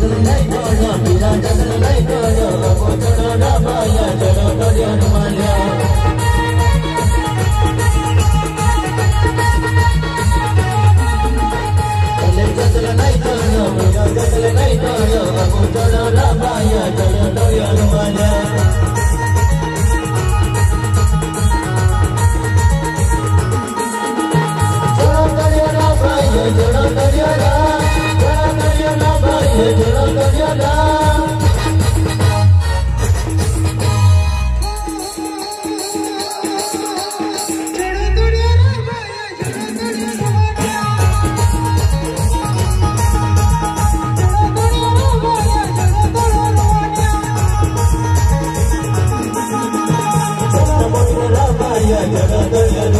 Hey, desde la. Yeah, yeah, yeah, yeah.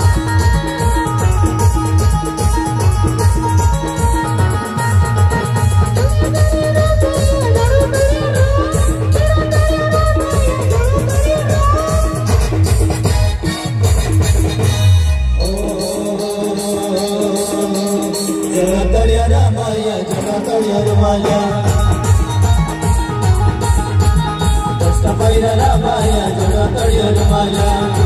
Jana Jana Jana Jana Jana Jana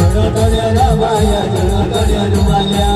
Jana Jana Jana Jana Jana Jana